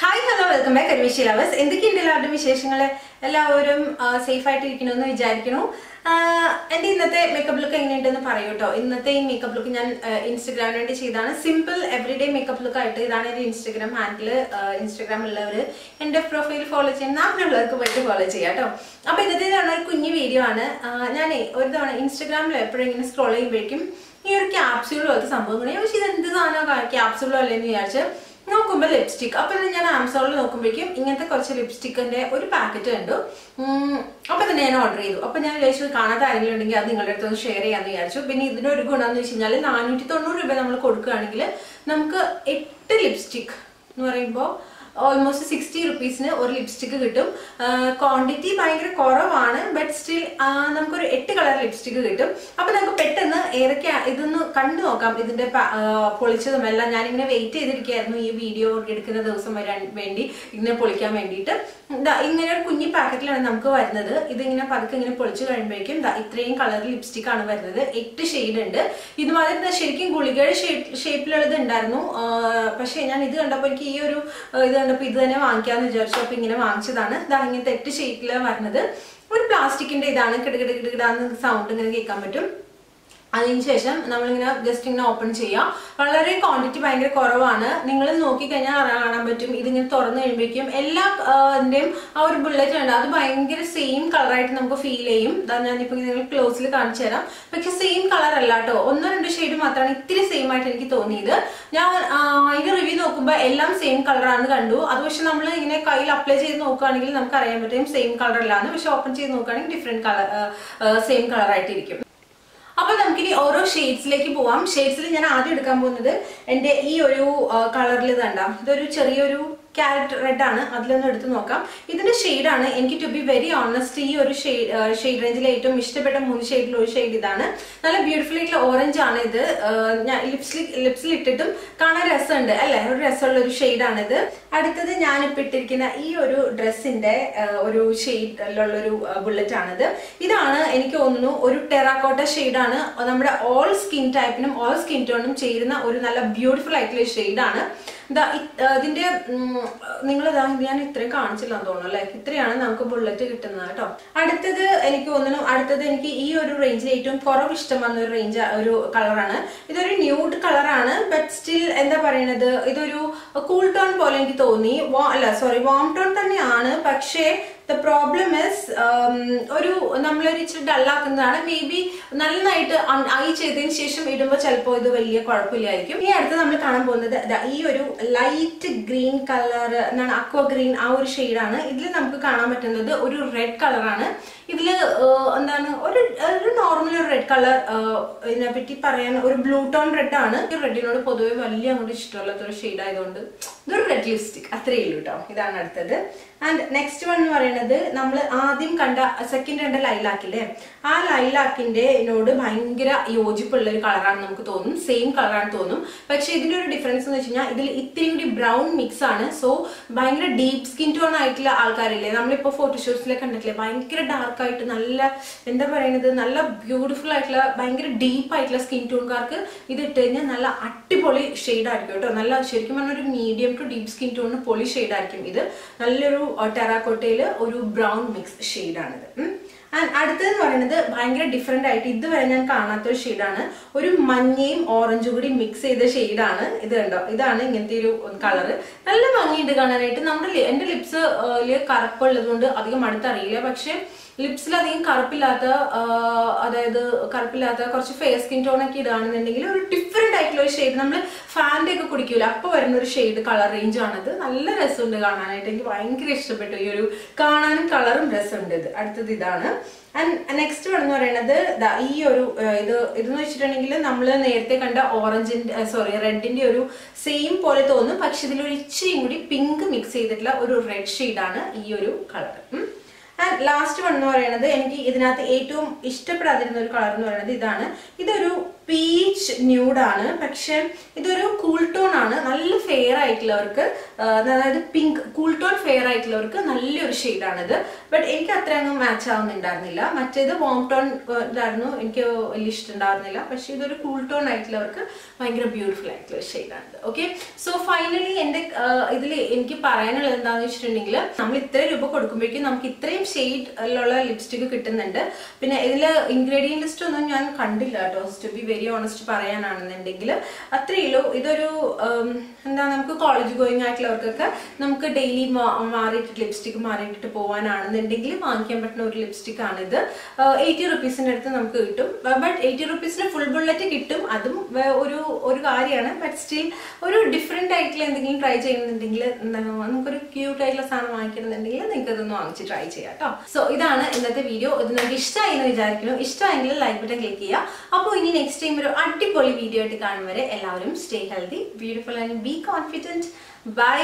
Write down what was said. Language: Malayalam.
ഹായ് ഹലോ വെൽക്കം ബാക്ക് അരുവിശി ലവേഴ്സ് എന്തൊക്കെയുണ്ട് എല്ലാവരുടെയും വിശേഷങ്ങൾ എല്ലാവരും സേഫ് ആയിട്ട് ഇരിക്കണമെന്ന് വിചാരിക്കുന്നു എന്റെ ഇന്നത്തെ മേക്കപ്പ് ലുക്ക് എങ്ങനെയുണ്ടെന്ന് പറയൂ കേട്ടോ ഇന്നത്തെ ഈ മേക്കപ്പ് ലുക്ക് ഞാൻ ഇൻസ്റ്റഗ്രാമിന് വേണ്ടി ചെയ്താണ് സിമ്പിൾ എവറിഡേ മേക്കപ്പ് ലുക്ക് ആയിട്ട് ഇതാണ് എന്റെ ഇൻസ്റ്റഗ്രാം ഹാൻഡിൽ ഇൻസ്റ്റഗ്രാം ഉള്ളവർ എന്റെ പ്രൊഫൈൽ ഫോളോ ചെയ്യുന്ന അങ്ങനെയുള്ളവർക്ക് പോയിട്ട് ഫോളോ ചെയ്യാം കേട്ടോ അപ്പോൾ ഇന്നത്തെ ഒരു കുഞ്ഞു വീഡിയോ ആണ്. ഞാൻ ഒരു തവണ ഇൻസ്റ്റഗ്രാമിൽ എപ്പോഴും ഇങ്ങനെ സ്ക്രോൾ ചെയ്യുമ്പോഴേക്കും ഈ ഒരു ക്യാപ്സ്യൂൾ പോലത്തെ സംഭവങ്ങൾ ഞാൻ പക്ഷേ ഇത് എന്ത് സാധനം ക്യാപ്സ്യൂളോ അല്ലെന്ന് വിചാരിച്ച് നോക്കുമ്പോൾ ലിപ്സ്റ്റിക് അപ്പൊ തന്നെ ഞാൻ ആമസോണിൽ നോക്കുമ്പോഴേക്കും ഇങ്ങനത്തെ കുറച്ച് ലിപ്സ്റ്റിക്കിന്റെ ഒരു പാക്കറ്റ് കണ്ടു. അപ്പോൾ അപ്പൊ തന്നെ ഞാൻ ഓർഡർ ചെയ്തു. അപ്പൊ ഞാൻ വിചാരിച്ചു കാണാത്ത ആരെങ്കിലും ഉണ്ടെങ്കിൽ അത് നിങ്ങളുടെ അടുത്ത് ഷെയർ ചെയ്യാന്ന് വിചാരിച്ചു. പിന്നെ ഗുണം എന്ന് വെച്ച് കഴിഞ്ഞാൽ നാനൂറ്റി തൊണ്ണൂറ് രൂപ നമ്മൾ കൊടുക്കുകയാണെങ്കിൽ നമുക്ക് എട്ട് ലിപ്സ്റ്റിക് എന്ന് പറയുമ്പോൾ ഓൾമോസ്റ്റ് സിക്സ്റ്റി റുപ്പീസിന് ഒരു ലിപ്സ്റ്റിക്ക് കിട്ടും. ക്വാണ്ടിറ്റി ഭയങ്കര കുറവാണ് ബട്ട് സ്റ്റിൽ നമുക്കൊരു എട്ട് കളർ ലിപ്സ്റ്റിക്ക് കിട്ടും. അപ്പൊ നമുക്ക് പെട്ടെന്ന് ഏതൊക്കെ ഇതൊന്ന് കണ്ടു നോക്കാം. ഇതിന്റെ പ- ആ, പൊളിച്ചതും എല്ലാം ഞാനിങ്ങനെ വെയിറ്റ് ചെയ്തിരിക്കുകയായിരുന്നു ഈ വീഡിയോ എടുക്കുന്ന ദിവസം വരാൻ വേണ്ടി ഇങ്ങനെ പൊളിക്കാൻ വേണ്ടിയിട്ട്. ഇങ്ങനെ ഒരു കുഞ്ഞി പാക്കറ്റിലാണ് നമുക്ക് വരുന്നത്. ഇതിങ്ങനെ പതുക്കെ ഇങ്ങനെ പൊളിച്ചു കഴിയുമ്പോഴേക്കും ഇത്രയും കളർ ലിപ്സ്റ്റിക് ആണ് വരുന്നത്. എട്ട് ഷെയ്ഡ് ഉണ്ട്. ഇതുമാതിരി ശരിക്കും ഗുളികയുടെ ഷേപ്പിലുള്ളത് ഉണ്ടായിരുന്നു. പക്ഷേ ഞാൻ ഇത് കണ്ടപ്പോൾ എനിക്ക് ഈ ഒരു ഇത് കണ്ടപ്പോൾ ഇത് തന്നെ വാങ്ങിക്കാന്ന് വിചാരിച്ചു. അപ്പോൾ ഇങ്ങനെ വാങ്ങിച്ചതാണ്. ഇതാ ഇങ്ങനത്തെ എട്ട് ഷെയ്റ്റിലാണ് വരുന്നത് ഒരു പ്ലാസ്റ്റിക്കിന്റെ ഇതാണ്. കിടകിട കിടകിടാന്ന് സൗണ്ട് ഇങ്ങനെ കേൾക്കാൻ പറ്റും. അതിനുശേഷം നമ്മളിങ്ങനെ ജസ്റ്റ് ഇങ്ങനെ ഓപ്പൺ ചെയ്യാം. വളരെ ക്വാണ്ടിറ്റി ഭയങ്കര കുറവാണ്. നിങ്ങൾ നോക്കിക്കഴിഞ്ഞാൽ കാണാൻ പറ്റും. ഇതിങ്ങനെ തുറന്നു കഴിയുമ്പോഴേക്കും എല്ലാ ഇതിന്റെയും ആ ഒരു ബുള്ളറ്റ് ഉണ്ട് അത് ഭയങ്കര സെയിം കളറായിട്ട് നമുക്ക് ഫീൽ ചെയ്യും. അതാണ് ഞാനിപ്പോ നിങ്ങൾ ക്ലോസിൽ കാണിച്ചു തരാം. പക്ഷെ സെയിം കളർ അല്ല കേട്ടോ. ഒന്നോ രണ്ടോ ഷെയ്ഡ് മാത്രമാണ് ഇത്തിരി സെയിം ആയിട്ട് എനിക്ക് തോന്നിയത്. ഞാൻ അതിന്റെ റിവ്യൂ നോക്കുമ്പോൾ എല്ലാം സെയിം കളറാണെന്ന് കണ്ടു. അത് പക്ഷെ നമ്മൾ ഇങ്ങനെ കയ്യിൽ അപ്ലൈ ചെയ്ത് നോക്കുകയാണെങ്കിൽ നമുക്ക് അറിയാൻ പറ്റും സെയിം അല്ലാന്ന്. പക്ഷെ ഓപ്പൺ ചെയ്ത് നോക്കുകയാണെങ്കിൽ ഡിഫറെന്റ് കളർ സെയിം കളറായിട്ടിരിക്കും അപ്പൊ നമുക്കിനി ഓരോ ഷെയ്ഡ്സിലേക്ക് പോവാം. ഷെയ്ഡ്സിൽ ഞാൻ ആദ്യം എടുക്കാൻ പോകുന്നത് എന്റെ ഈ ഒരു കളറിൽ ഇതണ്ട. ഇതൊരു ചെറിയൊരു ക്യാരറ്റ് റെഡ് ആണ്. അതിലൊന്നും എടുത്ത് നോക്കാം. ഇതിന്റെ ഷെയ്ഡാണ് എനിക്ക് ടു ബി വെരി ഓണസ്റ്റ് ഈ ഒരു ഷെയ്ഡ് ഷെയ്ഡ് റേഞ്ചിലെ ഏറ്റവും ഇഷ്ടപ്പെട്ട മൂന്ന് ഷെയ്ഡിൽ ഒരു ഷെയ്ഡ് ഇതാണ്. നല്ല ബ്യൂട്ടിഫുൾ ആയിട്ടുള്ള ഓറഞ്ച് ആണ് ഇത്. ഞാൻ ലിപ്സ്റ്റിക് ലിപ്സിൽ ഇട്ടിട്ടും കാണാൻ രസമുണ്ട് അല്ലെ? ഒരു രസമുള്ള ഒരു ഷെയ്ഡാണിത് അടുത്തത് ഇപ്പൊ ഇട്ടിരിക്കുന്ന ഈ ഒരു ഡ്രസ്സിന്റെ ഒരു ഷെയ്ഡിലുള്ള ഒരു ബുള്ളറ്റ് ആണിത് ഇതാണ് എനിക്ക് തോന്നുന്നു ഒരു ടെറാക്കോട്ട ഷെയ്ഡാണ് നമ്മുടെ ഓൾ സ്കിൻ ടൈപ്പിനും ഓൾ സ്കിൻ ടോണിനും ചേരുന്ന ഒരു നല്ല ബ്യൂട്ടിഫുൾ ആയിട്ടുള്ള ഷെയ്ഡാണ് ഇതിന്റെ നിങ്ങൾ ഞാൻ ഇത്രയും കാണിച്ചില്ല എന്ന് തോന്നുന്നു അല്ലെ? ഇത്രയാണ് നമുക്ക് ബുള്ളറ്റ് കിട്ടുന്നത് കേട്ടോ. അടുത്തത് എനിക്ക് തോന്നുന്നു അടുത്തത് എനിക്ക് ഈ ഒരു റേഞ്ചിൽ ഏറ്റവും കുറവ് ഇഷ്ടം വന്ന ഒരു റേഞ്ച് ഒരു കളറാണ് ഇതൊരു ന്യൂഡ് കളറാണ് ബട്ട് സ്റ്റിൽ എന്താ പറയണത്? ഇതൊരു കൂൾ ടോൺ പോലെ എനിക്ക് തോന്നി. അല്ല സോറി വാം ടോൺ തന്നെയാണ് പക്ഷേ ദ പ്രോബ്ലം ഇസ് ഒരു നമ്മളൊരു ഇച്ചിരി ഡള്ളാക്കുന്നതാണ് മേ ബി നന്നായിട്ട് ഐ ചെയ്തതിന് ശേഷം ഇടുമ്പോൾ ചിലപ്പോൾ ഇത് വലിയ കുഴപ്പമില്ലായിരിക്കും. ഈ അടുത്ത് നമ്മൾ കാണാൻ പോകുന്നത് ഈ ഒരു ലൈറ്റ് ഗ്രീൻ കളർ എന്താണ് അക്വ ഗ്രീൻ ആ ഒരു ഷെയ്ഡാണ് ഇതിൽ നമുക്ക് കാണാൻ പറ്റുന്നത് ഒരു റെഡ് കളറാണ് ഇതിൽ എന്താണ് ഒരു ഒരു നോർമൽ ഒരു റെഡ് കളർ ഇതിനെ പറ്റി പറയാൻ ഒരു ബ്ലൂ ടോൺ റെഡ് ആണ്. ഈ റെഡിനോട് പൊതുവെ വലിയ അങ്ങോട്ട് ഇഷ്ടമല്ലാത്ത ഒരു ഷെയ്ഡ് ആയതുകൊണ്ട് ഇതൊരു റെഡ് ലിപ്സ്റ്റിക് അത്രയേ ഉള്ളൂ കേട്ടോ ഇതാണ് അടുത്തത്. ആൻഡ് നെക്സ്റ്റ് വൺ എന്ന് പറയുന്നത് നമ്മൾ ആദ്യം കണ്ട സെക്കൻഡ് കണ്ട ലൈലാക്കില്ലേ ആ ലൈലാക്കിന്റെ നോട് ഭയങ്കര യോജിപ്പുള്ള ഒരു കളറാണ് നമുക്ക് തോന്നും. സെയിം കളറാണ് തോന്നും. പക്ഷെ ഇതിന്റെ ഒരു ഡിഫറൻസ് എന്ന് വെച്ച് കഴിഞ്ഞാൽ ഇതിൽ ഇത്തിരി കൂടി ബ്രൗൺ മിക്സ് ആണ്. സോ ഭയങ്കര ഡീപ് സ്കിൻ ടോൺ ആയിട്ടുള്ള ആൾക്കാരില്ലേ? നമ്മളിപ്പോ ഫോട്ടോഷൂട്ട്സിലൊക്കെ കണ്ടിട്ടില്ലേ? ഭയങ്കര ഡാർക്ക് ആയിട്ട് നല്ല എന്താ പറയുന്നത് നല്ല ബ്യൂട്ടിഫുൾ ആയിട്ടുള്ള ഭയങ്കര ഡീപ്പ് ആയിട്ടുള്ള സ്കിൻ ടോൺകാർക്ക് ഇത് ഇട്ട് കഴിഞ്ഞാൽ നല്ല അടിപൊളി ഷെയ്ഡ് ആയിരിക്കും കേട്ടോ. നല്ല ശരിക്കും പറഞ്ഞാൽ ഒരു മീഡിയം ടു ഡീപ്പ് സ്കിൻ ടോണിന് പൊളി ഷെയ്ഡായിരിക്കും ഇത്. നല്ലൊരു ടെറാക്കോട്ടയിൽ ഒരു ബ്രൗൺ മിക്സ് ഷെയ്ഡാണിത് ആൻഡ് അടുത്തതെന്ന് പറയുന്നത് ഭയങ്കര ഡിഫറെന്റ് ആയിട്ട് ഇതുവരെ ഞാൻ കാണാത്ത ഒരു ഷെയ്ഡാണ് ഒരു മഞ്ഞയും ഓറഞ്ചും കൂടി മിക്സ് ചെയ്ത ഷെയ്ഡാണ് ഇത് കണ്ടോ? ഇതാണ് ഇങ്ങനത്തെ ഒരു കളറ് നല്ല ഭംഗിയുണ്ട് കാണാനായിട്ട്. നമ്മുടെ എന്റെ ലിപ്സ് കറുപ്പുള്ളത് കൊണ്ട് അധികം അടുത്തറിയില്ല. പക്ഷെ ലിപ്സിൽ അധികം കറുപ്പില്ലാത്ത അതായത് കറുപ്പില്ലാത്ത കുറച്ച് ഫേസ് സ്കിൻ ടോൺ ഒക്കെ ഇടുകയാണെന്നുണ്ടെങ്കിൽ ഒരു ഡിഫറെന്റ് ആയിട്ടുള്ള ഒരു ഷെയ്ഡ് നമ്മൾ ഫാന്റെ ഒക്കെ കുടിക്കൂല? അപ്പൊ വരുന്ന ഒരു ഷെയ്ഡ് കളർ റേഞ്ച് ആണത്. നല്ല രസമുണ്ട് കാണാനായിട്ട്. എനിക്ക് ഭയങ്കര ഇഷ്ടപ്പെട്ടു. ഈ ഒരു കാണാനും കളറും രസമുണ്ട് ഇത്. അടുത്തത് ഇതാണ്. ആൻഡ് നെക്സ്റ്റ് വൺ എന്ന് പറയുന്നത് ഈ ഒരു ഇത് ഇതെന്ന് വെച്ചിട്ടുണ്ടെങ്കിൽ നമ്മൾ നേരത്തെ കണ്ട ഓറഞ്ചിന്റെ സോറി റെഡിന്റെ ഒരു സെയിം പോലെ തോന്നും. പക്ഷെ ഇതിലൊരു ഇച്ചിരി കൂടി പിങ്ക് മിക്സ് ചെയ്തിട്ടുള്ള ഒരു റെഡ് ഷെയ്ഡാണ് ഈ ഒരു കളർ ആൻഡ് ലാസ്റ്റ് വൺ എന്ന് പറയുന്നത് എനിക്ക് ഇതിനകത്ത് ഏറ്റവും ഇഷ്ടപ്പെടാതിരുന്ന ഒരു കളർ എന്ന് പറയുന്നത് ഇതാണ്. ഇതൊരു പീച്ച് ന്യൂഡാണ് പക്ഷെ ഇതൊരു കൂൾ ഫെയർ ആയിട്ടുള്ളവർക്ക് അതായത് പിങ്ക് കൂൾ ടോൺ ഫെയർ ആയിട്ടുള്ളവർക്ക് നല്ലൊരു ഷെയ്ഡാണിത് ബട്ട് എനിക്ക് അത്ര അങ്ങ് മാച്ച് ആവുന്നുണ്ടായിരുന്നില്ല. മറ്റേത് വോം ടോൺ ഇതായിരുന്നു. എനിക്ക് വലിയ ഇഷ്ടമുണ്ടായിരുന്നില്ല. പക്ഷെ ഇതൊരു കൂൾ ടോൺ ആയിട്ടുള്ളവർക്ക് ഭയങ്കര ബ്യൂട്ടിഫുൾ ആയിട്ടുള്ള ഷെയ്ഡാണിത് ഓക്കെ സോ ഫൈനലി എന്റെ ഇതിൽ എനിക്ക് പറയാനുള്ളത് എന്താണെന്ന് വെച്ചിട്ടുണ്ടെങ്കിൽ നമ്മൾ ഇത്ര രൂപ കൊടുക്കുമ്പോഴേക്കും നമുക്ക് ഇത്രയും ഷെയ്ഡിലുള്ള ലിപ്സ്റ്റിക് കിട്ടുന്നുണ്ട്. പിന്നെ ഇതിൽ ഇൻഗ്രീഡിയൻ ലിസ്റ്റ് ഒന്നും ഞാൻ കണ്ടില്ല കേട്ടോ. ടു ബി വെരി ഓണസ്റ്റ് പറയാനാണെന്നുണ്ടെങ്കിൽ അത്രയേ ഇതൊരു എന്താ നമുക്ക് കോളേജ് ഗോയിങ് ആയിട്ടുള്ളവർക്കൊക്കെ നമുക്ക് ഡെയിലി മാറിയിട്ട് ലിപ്സ്റ്റിക് മാറിയിട്ട് പോകാനാണെന്നുണ്ടെങ്കിൽ വാങ്ങിക്കാൻ പറ്റുന്ന ഒരു ലിപ്സ്റ്റിക് ആണിത്. എയ്റ്റി റുപ്പീസിന്റെ അടുത്ത് നമുക്ക് കിട്ടും. ബട്ട് എയ്റ്റി റുപ്പീസിന് ഫുൾ ബുള്ളറ്റ് കിട്ടും. അതും ഒരു ഒരു കാര്യമാണ്. ബട്ട് സ്റ്റിൽ ഒരു ഡിഫറെന്റ് ആയിട്ടുള്ള എന്തെങ്കിലും ട്രൈ ചെയ്യുന്നുണ്ടെങ്കിൽ നമുക്കൊരു ക്യൂട്ട് ആയിട്ടുള്ള സാധനം വാങ്ങിക്കണമെന്നുണ്ടെങ്കിൽ നിങ്ങൾക്ക് ഇതൊന്ന് വാങ്ങിച്ച് ട്രൈ ചെയ്യാം കേട്ടോ സോ ഇതാണ് ഇന്നത്തെ വീഡിയോ ഇത് നിങ്ങൾക്ക് ഇഷ്ടമായി എന്ന് വിചാരിക്കുന്നു. ഇഷ്ടമായെങ്കിൽ ലൈക്ക് ബട്ടൺ ക്ലിക്ക് ചെയ്യുക. അപ്പോൾ ഇനി നെക്സ്റ്റ് ടൈം ഒരു അടിപൊളി വീഡിയോ ആയിട്ട് കാണും വരെ എല്ലാവരും stay healthy beautiful and be confident bye